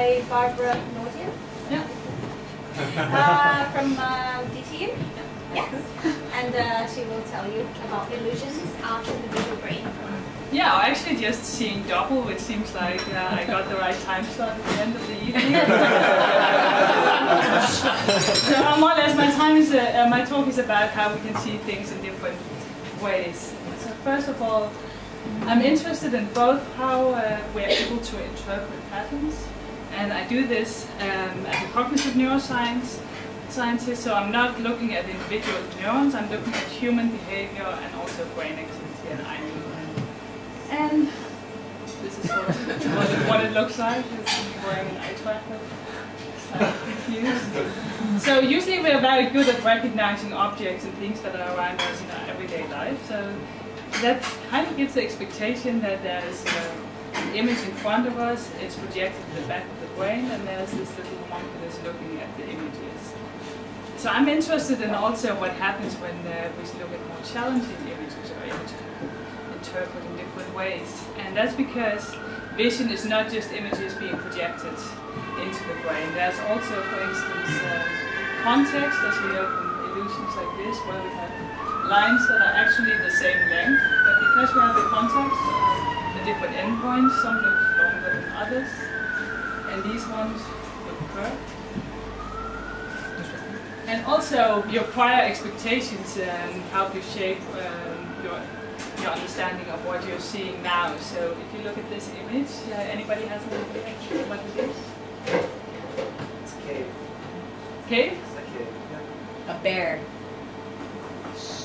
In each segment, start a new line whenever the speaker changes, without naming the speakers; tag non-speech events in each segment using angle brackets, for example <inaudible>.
by Barbara Nordhjem.
Yeah.
Uh, from uh, DTU. Yes. And uh, she will tell you about illusions after the visual brain.
Yeah, I'm actually just seeing double, which seems like uh, I got the right time slot at the end of the evening. <laughs> so more or less, my time is uh, uh, my talk is about how we can see things in different ways. So first of all, I'm interested in both how uh, we're able to interpret patterns, and I do this um, as a cognitive neuroscience scientist. So I'm not looking at individual neurons; I'm looking at human behavior and also brain activity and eye movement. And this is sort of what, it, what it looks like. It's wearing an eye tracker. So usually we're very good at recognizing objects and things that are around us in our everyday life. So that kind of gives the expectation that there's uh, an image in front of us, it's projected in the back brain, and there's this little monkey that's looking at the images. So I'm interested in also what happens when uh, we look at more challenging images or images interpret in different ways. And that's because vision is not just images being projected into the brain. There's also, for instance, um, context, as we know from illusions like this, where we have lines that are actually the same length, but because we have the context, uh, the different endpoints, some look longer than others, and these ones look curved. And also, your prior expectations um, help you shape um, your your understanding of what you're seeing now. So if you look at this image, uh, anybody has an idea what it is?
It's a cave.
Cave?
It's a cave. Yeah.
A bear.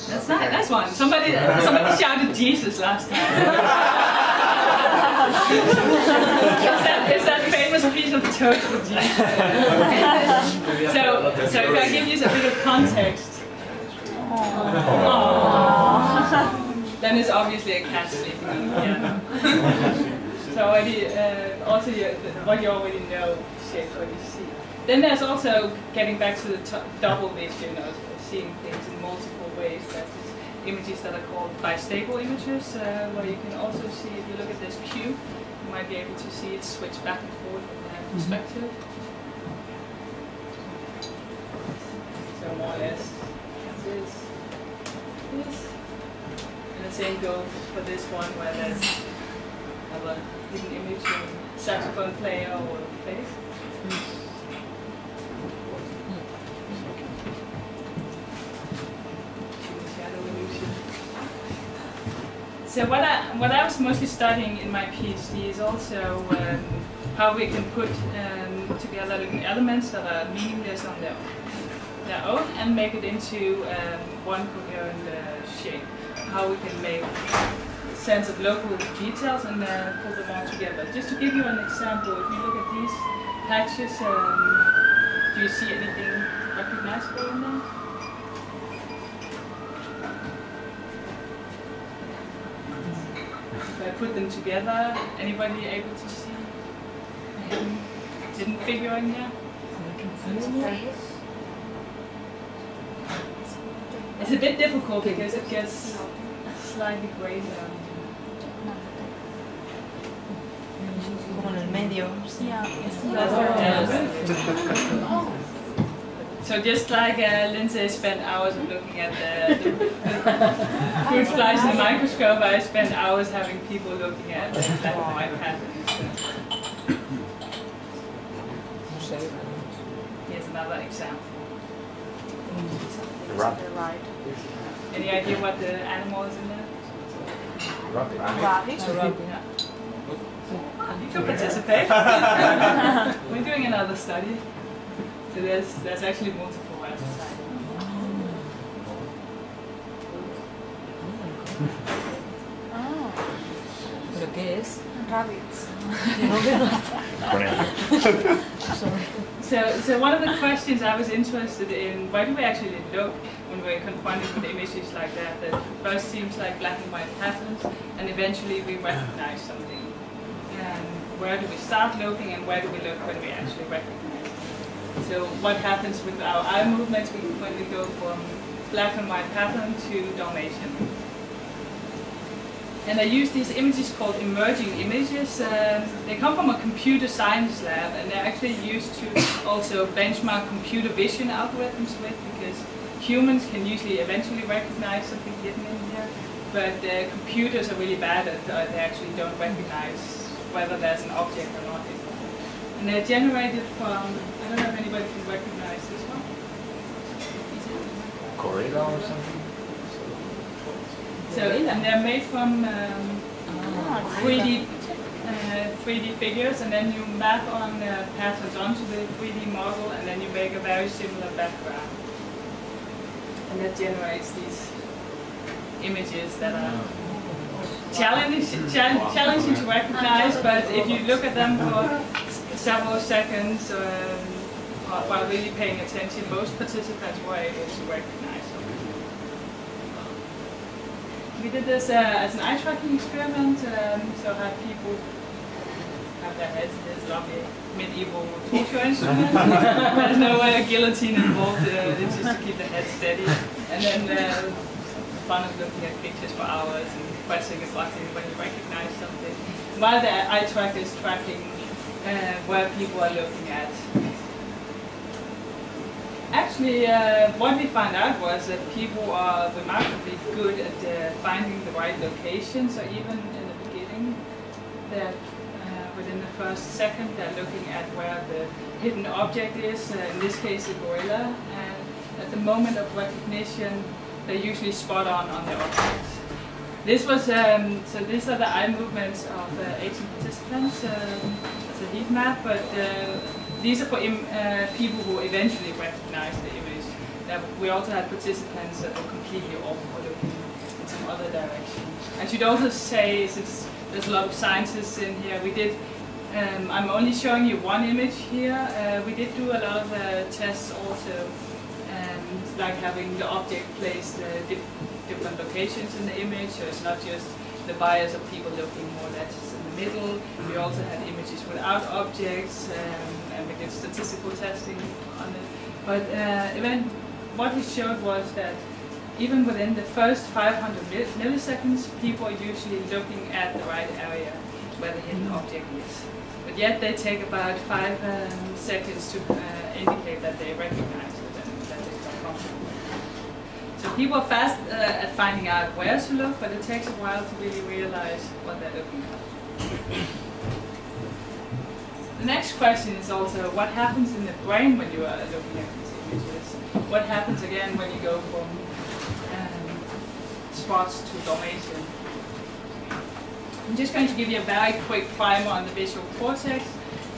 That's not that's one. Somebody <laughs> somebody shouted Jesus last time. <laughs> is, that, is that famous piece of toast with Jesus? so so if I give you a bit of context. Aww. then it's obviously a cat sleeping on the piano. <laughs> so already, uh, also you, what you already know shapes what you see. Then there's also getting back to the double vision of seeing things in multiple ways. That's images that are called bistable images, uh, where you can also see, if you look at this cube, you might be able to see it switch back and forth from that mm-hmm. perspective. So more or less, this, this, and the same goes for this one, where there's a hidden image of saxophone player or face. So what I, what I was mostly studying in my PhD is also um, how we can put um, together elements that are meaningless on their own, their own and make it into um, one coherent uh, shape. How we can make sense of local details and uh, pull them all together. Just to give you an example, if you look at these patches, um, do you see anything recognizable in them? Put them together, anybody able to see? Didn't figure in there? It's a bit difficult because it gets slightly gray there.
Como en el medio.
Yeah. <laughs> So just like uh, Lindsay spent hours looking at the, the, the fruit flies in the microscope, I spent hours having people looking at black and white patterns. Here's another example.
Rabbit.
Any idea what the animal is in there?
Rabbit.
Rabbit. Yeah. You can participate. <laughs> We're doing another study. So there's, there's actually multiple ways.
¿Pero qué es?
Rabbits. <laughs>
so, so one of the questions I was interested in, why do we actually look when we're confronted with images like that, that first seems like black and white patterns, and eventually we recognize something? And where do we start looking, and where do we look when we actually recognize so what happens with our eye movements when we go from black and white pattern to Dalmatian? And I use these images called emerging images. Um, they come from a computer science lab and they're actually used to also benchmark computer vision algorithms with because humans can usually eventually recognize something hidden in here, but uh, computers are really bad at uh, they actually don't recognize whether there's an object or not. And they're generated from, I don't know if anybody can recognize this one.
Corridor or something?
So, and they're made from um, 3D uh, 3D figures, and then you map on uh, patterns onto the 3D model, and then you make a very similar background, and that generates these images that are challenging, challenging to recognize. But if you look at them for s- several seconds um, while really paying attention, most participants were able to recognize them. We did this uh, as an eye tracking experiment, um, so had people have their heads in this lovely medieval torture instrument. <laughs> There's no uh, guillotine involved, uh, it's just to keep the head steady. And then uh, the fun of looking at pictures for hours and pressing a button when you recognize something. While the eye tracker is tracking uh, where people are looking at. Actually, uh, what we found out was that people are remarkably good at uh, finding the right location. So even in the beginning, that uh, within the first second, they're looking at where the hidden object is. Uh, in this case, a gorilla. And at the moment of recognition, they're usually spot on on the object. This was um, so. These are the eye movements of uh, 18 participants. Um, heat map, but uh, these are for uh, people who eventually recognize the image. We also had participants that were completely off or looking in some other direction. I should also say, since there's a lot of scientists in here, we did. Um, I'm only showing you one image here. Uh, we did do a lot of uh, tests also, um, like having the object placed uh, dif- different locations in the image, so it's not just the bias of people looking more the middle. We also had images without objects, um, and we did statistical testing on it. But uh, even what we showed was that even within the first 500 milliseconds, people are usually looking at the right area where the hidden object is. But yet they take about five um, seconds to uh, indicate that they recognize it and that they feel comfortable. So people are fast uh, at finding out where to look, but it takes a while to really realize what they're looking at. The next question is also what happens in the brain when you are looking at these images? What happens again when you go from um, spots to Dalmatian? I'm just going to give you a very quick primer on the visual cortex.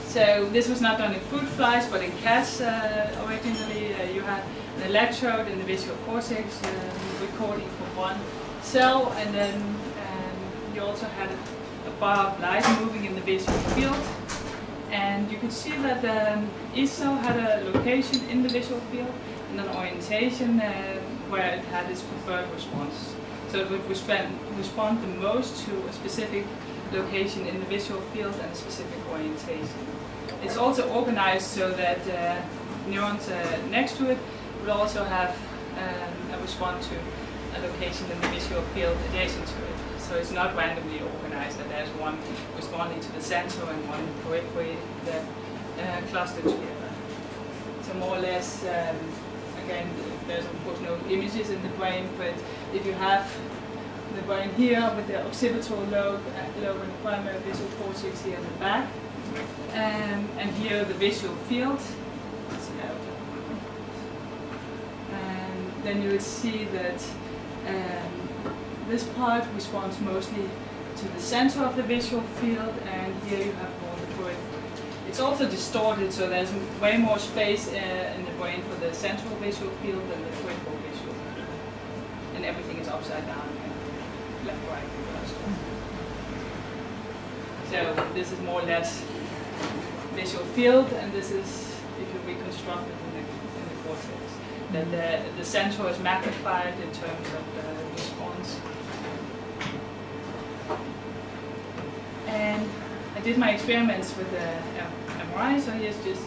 So this was not done in fruit flies, but in cats uh, originally. Uh, you had an electrode in the visual cortex um, recording from one cell, and then um, you also had a, of light moving in the visual field. And you can see that um, ISO had a location in the visual field and an orientation uh, where it had its preferred response. So it would respond, respond the most to a specific location in the visual field and a specific orientation. It's also organized so that uh, neurons uh, next to it will also have um, a response to a location in the visual field adjacent to it. So it's not randomly organized that there's one responding to the center and one periphery that uh, cluster together. So more or less, um, again, there's of course no images in the brain, but if you have the brain here with the occipital lobe, uh, lobe and the primary visual cortex here in the back, um, and here the visual field. And then you would see that um, this part responds mostly to the center of the visual field, and here you have more the periphery. It's also distorted, so there's way more space uh, in the brain for the central visual field than the peripheral visual field. And everything is upside down, and left, right, reverse. So this is more or less visual field, and this is if you reconstruct it in the, in the cortex. That the, the central is magnified in terms of the response. And I did my experiments with the MRI, so here's just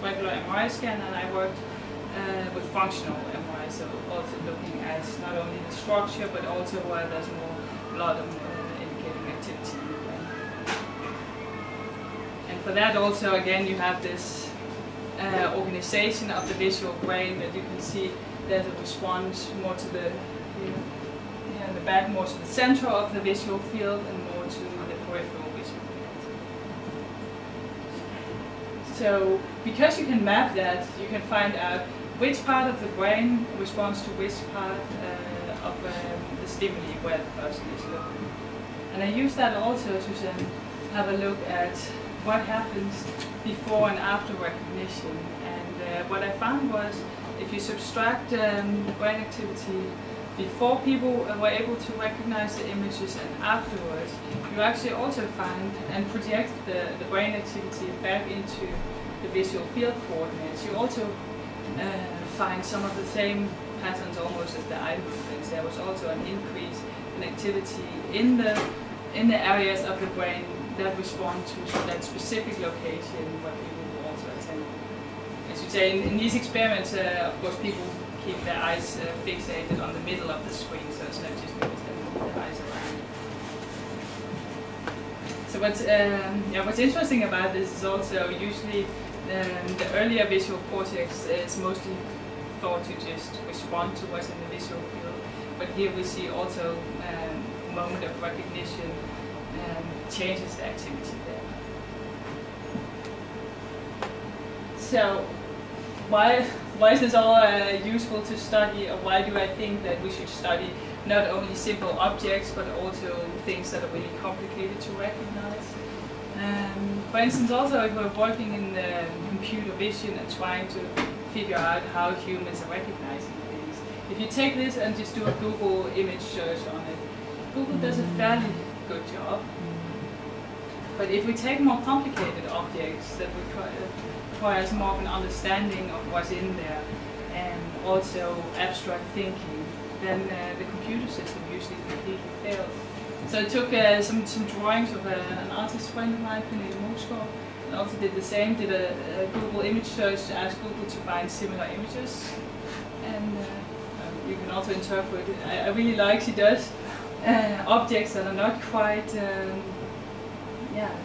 regular MRI scan, and I worked uh, with functional MRI, so also looking at not only the structure but also where there's more blood um, uh, indicating activity. And for that also, again, you have this uh, organization of the visual brain that you can see there's a response more to the here in the back, more to the center of the visual field and So because you can map that, you can find out which part of the brain responds to which part uh, of um, the stimuli where the person is looking. And I use that also to then have a look at what happens before and after recognition. And uh, what I found was if you subtract um, brain activity before people were able to recognize the images and afterwards, you actually also find and project the, the brain activity back into the visual field coordinates. You also uh, find some of the same patterns almost as the eye movements. There was also an increase in activity in the in the areas of the brain that respond to that specific location where people will also attend. As you say, in, in these experiments, uh, of course, people keep their eyes uh, fixated on the middle of the screen, so it's not just because they move their eyes around. So what's, um, yeah, what's interesting about this is also usually um, the earlier visual cortex is mostly thought to just respond to what's in the visual field, but here we see also um, moment of recognition um, changes the activity there. So why why is this all uh, useful to study, or why do I think that we should study not only simple objects but also things that are really complicated to recognize? Um, for instance, also if we're working in the computer vision and trying to figure out how humans are recognizing things, if you take this and just do a Google image search on it, Google does a fairly good job. But if we take more complicated objects that require, requires more of an understanding of what's in there and also abstract thinking, then uh, the computer system usually completely fails. So I took uh, some, some drawings of uh, an artist friend of mine, Pernille Moskov, and also did the same, did a, a, Google image search to ask Google to find similar images. And uh, um, you can also interpret, I, I really like she does, uh, objects that are not quite, um, yeah,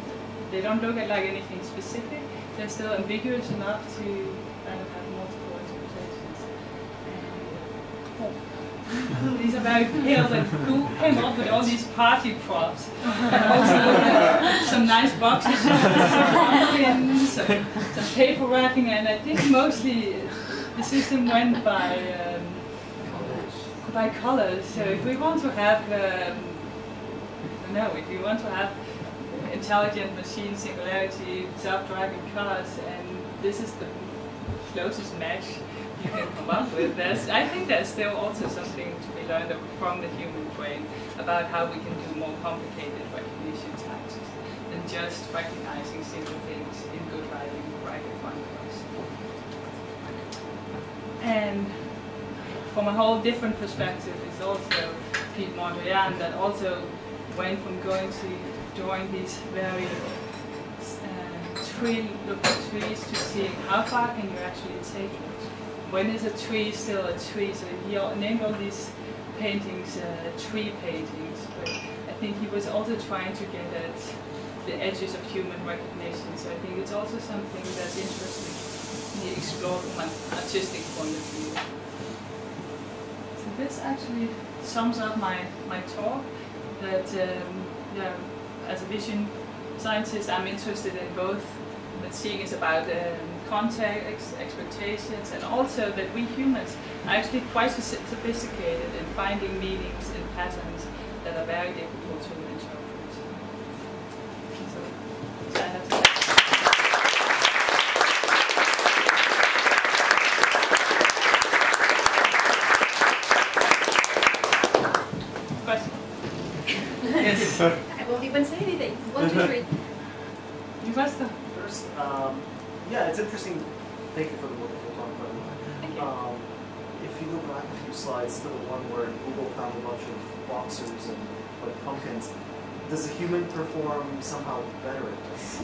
they don't look at like anything specific. They're still ambiguous enough to have multiple interpretations. And, oh. <laughs> these are very pale, who came up with all these party props? And also some nice boxes, <laughs> some, some paper wrapping, and I think mostly the system went by um, by colors. So if we want to have, um, no, if we want to have intelligent machine singularity, self-driving cars, and this is the closest match you can come up with. There's, I think there's still also something to be learned from the human brain about how we can do more complicated recognition tasks than just recognizing simple things in good writing right in front of. And from a whole different perspective is also Piet Mondrian that also went from going to drawing these very uh, tree looking trees to see how far can you actually take it. When is a tree still a tree? So he named all these paintings uh, tree paintings, but I think he was also trying to get at the edges of human recognition. So I think it's also something that's interesting he explored from an artistic point of view. So this actually sums up my, my talk that um, yeah, as a vision scientist I'm interested in both that seeing is about um, context, expectations and also that we humans are actually quite sophisticated in finding meanings and patterns that are very difficult to interpret. So, so I have to Yes.
I won't even say anything. One, two, three.
You must have.
First, um, yeah, it's interesting. Thank you for the wonderful talk, by the way.
Thank you.
Um, if you go back a few slides to the one where Google found a bunch of boxers and like pumpkins, does a human perform somehow better at this?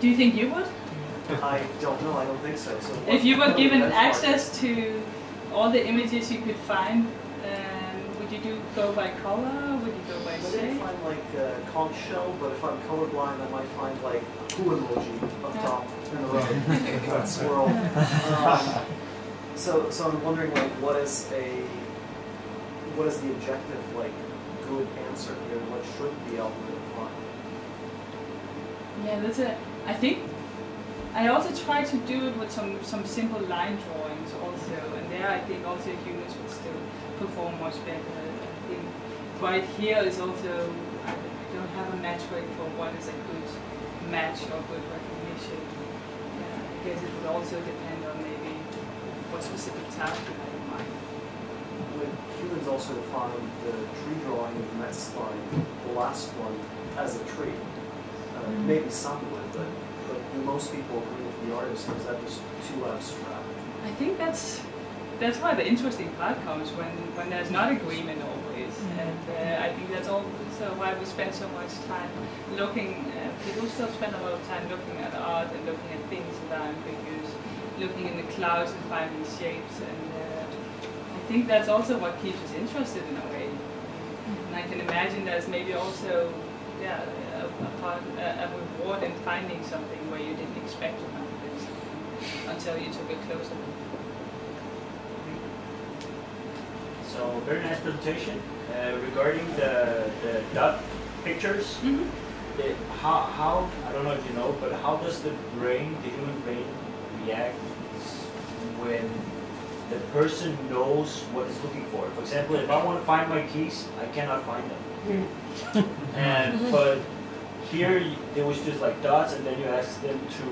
Do you think you would?
I don't know. I don't think so. So
If you were given access to all the images you could find, would you you go by color? Would you go by
Maybe I
shape?
find like uh, conch shell, but if I'm colorblind, I might find like a poo emoji up top in the row. <laughs> that swirl. Um, so, so I'm wondering like, what is a, what is the objective like, good answer here? What should the algorithm find?
Yeah, that's a. I think I also try to do it with some some simple line drawings also, and there I think also humans would still perform much better. Right here is also I don't have a metric for what is a good match or good recognition. Yeah, I guess it would also depend on maybe what specific task you have in mind.
Would humans also find the tree drawing in the next slide, the last one, as a tree? Uh, maybe some would, but, but most people agree with the artist, or is that just too abstract?
I think that's that's why the interesting part comes when, when there's not agreement uh, I think that's also why we spend so much time looking. Uh, people still spend a lot of time looking at art and looking at things that are ambiguous, looking in the clouds and finding shapes, and uh, I think that's also what keeps us interested in a way. And I can imagine there's maybe also yeah a, a, part, a, a reward in finding something where you didn't expect to find it until you took a closer look.
So very nice presentation uh, regarding the, the dot pictures. It, how, how I don't know if you know, but how does the brain, the human brain, react when the person knows what it's looking for? For example, if I want to find my keys, I cannot find them. and but here it was just like dots, and then you ask them to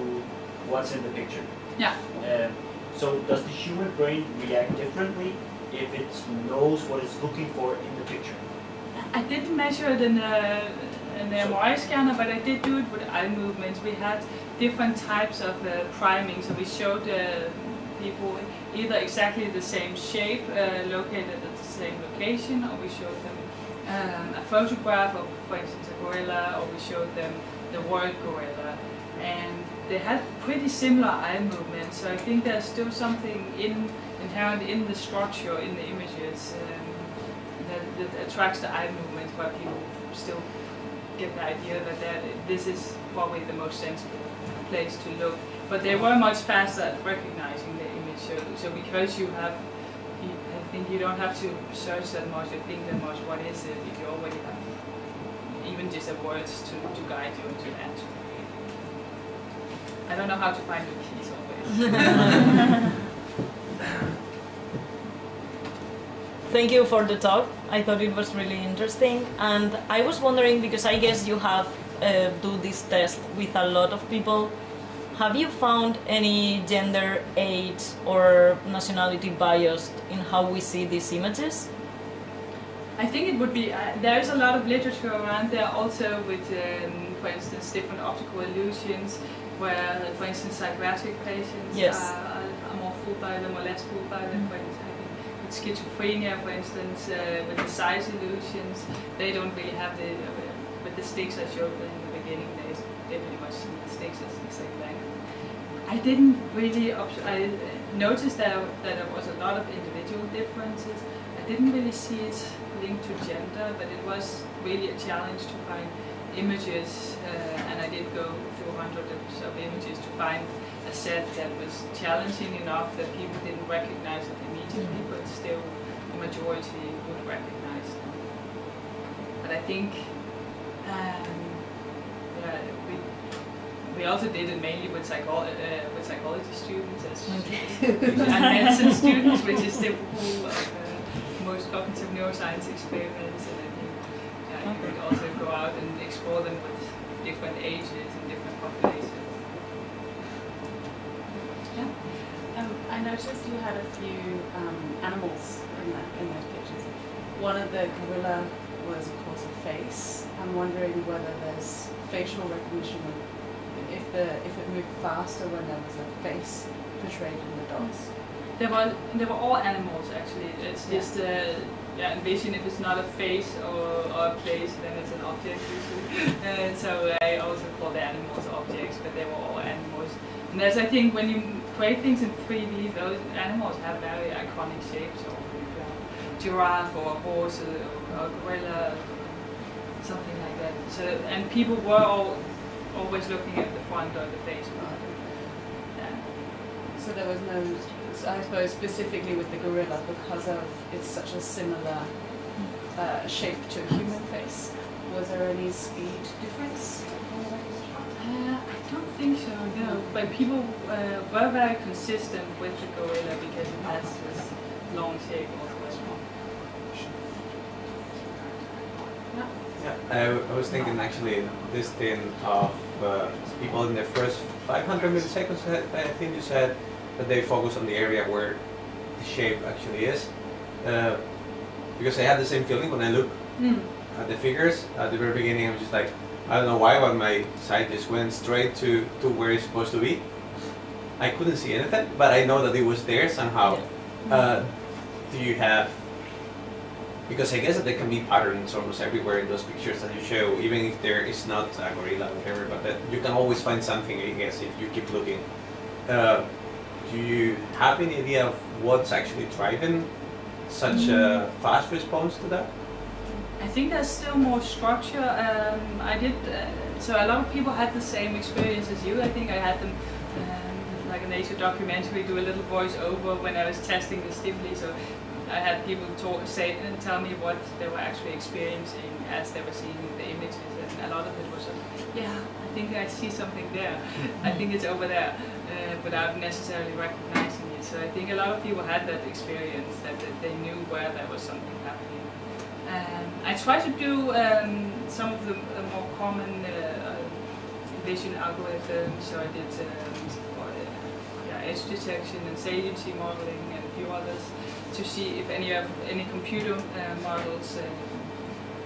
what's in the picture.
Yeah.
Um, so does the human brain react differently if it knows what it's looking for in the picture?
I didn't measure it in the, in the MRI scanner, but I did do it with eye movements. We had different types of uh, priming, so we showed uh, people either exactly the same shape uh, located at the same location, or we showed them um, a photograph of, for instance, a gorilla, or we showed them the word gorilla. And they had pretty similar eye movements, so I think there's still something in, inherent in the structure, in the images. Um, that, that attracts the eye movement where people still get the idea that that this is probably the most sensible place to look. But they were much faster at recognizing the image. So, so because you have, I think you don't have to search that much or think that much. What is it? If you already have even just the words to, to guide you into that. I don't know how to find the keys always. <laughs> <laughs>
Thank you for the talk. I thought it was really interesting, and I was wondering because I guess you have uh, do this test with a lot of people. Have you found any gender, age, or nationality bias in how we see these images?
I think it would be, uh, there is a lot of literature around there also with, um, for instance, different optical illusions where, for instance, psychiatric patients
Yes.
are, are more fooled by them or less fooled by them. For instance, I think with schizophrenia, for instance, uh, with the size illusions, they don't really have the, uh, with the sticks I showed in the beginning, they, they pretty much see the sticks as the same length. I didn't really, I noticed that, that there was a lot of individual differences. I didn't really see it linked to gender, but it was really a challenge to find images, uh, and I did go through hundreds of images to find a set that was challenging enough that people didn't recognize it immediately, but still the majority would recognize them. But I think um, yeah, we we also did it mainly with psycho- uh, with psychology students as <laughs> and medicine students, which is typical of uh, most cognitive neuroscience experiments. And I think yeah, you could also go out and explore them with different ages and different populations.
Noticed you had a few um, animals in that in those pictures. One of the gorilla was, of course, a face. I'm wondering whether there's facial recognition if the if it moved faster when there was a face portrayed in the dots.
They were they were all animals actually. It's just uh, yeah, envision if it's not a face or, or a place, then it's an object usually. <laughs> and so I also call the animals objects, but they were all animals. And as I think when you create things in 3D, those animals have very iconic shapes. Or, yeah. giraffe or a horse or, a gorilla, something like that. So and people were all always looking at the front or the face. part.
So there was no, I suppose specifically with the gorilla, because of it's such a similar uh, shape to a human face. Was there any speed difference?
Uh, I don't think so, no. But people uh, were very consistent with the gorilla because it has this long shape also as well.
Yeah, I, I was thinking actually this thing of uh, people in the first 500 milliseconds, I I think you said that they focus on the area where the shape actually is. Uh, because I had the same feeling when I look
Mm.
at the figures at the very beginning. I was just like, I don't know why, but my sight just went straight to, to where it's supposed to be. I couldn't see anything, but I know that it was there somehow. Uh, do you have? Because I guess that there can be patterns almost everywhere in those pictures that you show, even if there is not a gorilla or whatever. But that you can always find something, I guess, if you keep looking. Uh, do you have any idea of what's actually driving such a fast response to that?
I think there's still more structure. Um, I did, uh, so a lot of people had the same experience as you. I think I had them, um, like a nature documentary, do a little voiceover when I was testing the stimuli. So I had people talk, say and tell me what they were actually experiencing as they were seeing the images, and a lot of it was, uh, yeah, I think I see something there. I think it's over there, uh, without necessarily recognizing it. So I think a lot of people had that experience that, that they knew where there was something happening. Um, I try to do um, some of the more common uh, vision algorithms. So I did um, edge detection and saliency modeling and a few others to see if any of any computer uh, models uh,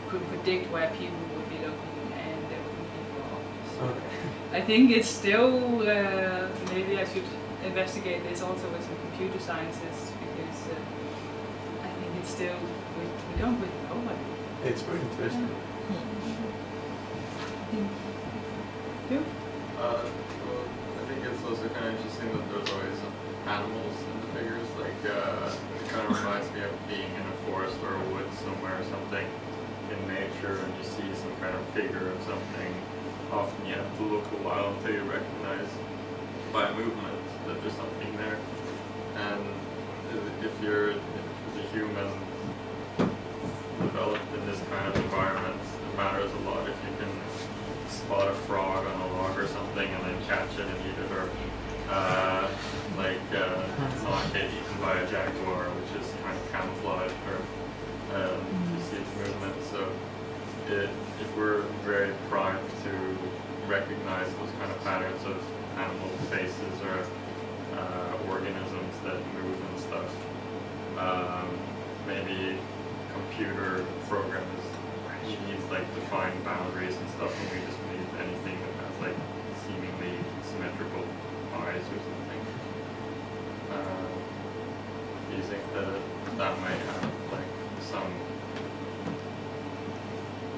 could predict where people would be looking and they wouldn't be wrong.
Okay.
I think it's still uh, maybe I should investigate this also with some computer scientists because uh, I think it's still we, we don't really know what.
It's very interesting.
You?
Uh, well, I think it's also kind of interesting that there's always animals in the figures. Like, uh, it kind of reminds me of being in a forest or a wood somewhere or something in nature and you see some kind of figure of something. Often you have to look a while until you recognize by movement that there's something there. And if you're, if as a human, developed in this kind of environment, it matters a lot if you can spot a frog on a log or something and then catch it and eat it, or uh, like uh, not get eaten by a jaguar, which is kind of camouflage, or um, you see its movement. So it, if we're very primed to recognize those kind of patterns of animal faces or computer programs needs like defined boundaries and stuff, and we just need anything that has like seemingly symmetrical eyes or something. Uh, do you think that that might have like some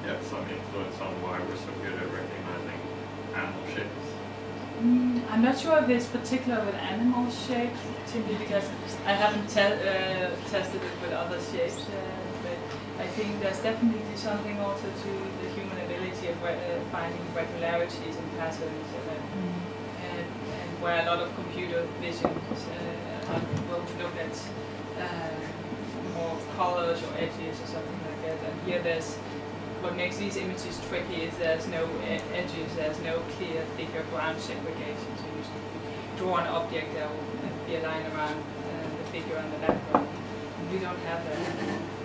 yeah some influence on why we're so good at recognizing animal shapes?
Mm, I'm not sure if it's particular with animal shapes, simply because I haven't te- uh, tested it with other shapes. Uh, I think there's definitely something also to the human ability of re- uh, finding regularities and patterns, and, uh, and, and where a lot of computer vision uh, will look at uh, more colors or edges or something like that. And here there's what makes these images tricky is there's no edges, there's no clear figure ground segregation. So you draw an object, there will be a line around uh, the figure on the background. We don't have that.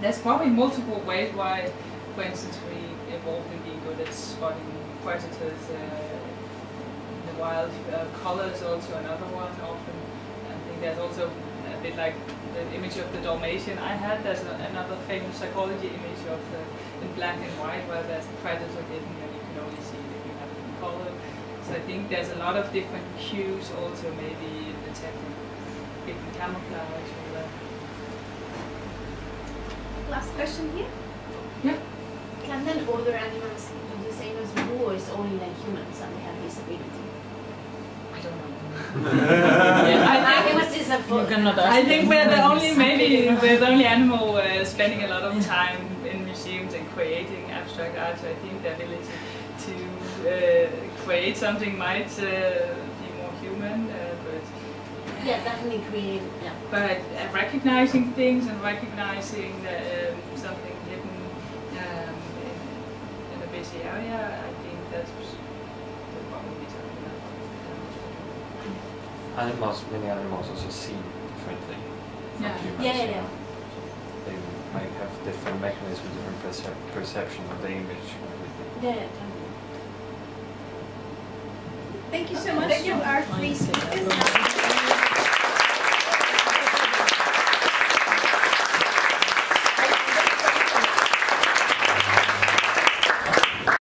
There's probably multiple ways why, for instance, we evolved in being good at spotting predators uh, in the wild. Uh, also another one often. I think there's also a bit like the image of the Dalmatian I had. There's a, another famous psychology image of the, in black and white where there's the predator hidden and you can only see if you have it in color. So I think there's a lot of different cues also maybe detecting different camouflage or uh,
Last question here.
Yeah.
Can then other animals do the same as we do, or is only like humans and they have this ability?
I don't know. <laughs>
I, it was just
You cannot ask
I think we're the only <laughs> maybe we're the only animal uh, spending a lot of <laughs> time in museums and creating abstract art. So I think the ability to uh, create something might uh, be more human, uh, but
yeah, definitely creative. Yeah.
but uh, recognizing things and recognizing um, something hidden um, in, in a busy area, I think that's what we'll be talking about.
Animals, many animals also see differently from
Yeah.
humans.
Yeah, yeah,
you
yeah.
know. They might have different mechanisms, different percep- perception of the image.
Yeah, yeah, definitely.
Thank you so much.
Thank you, Art.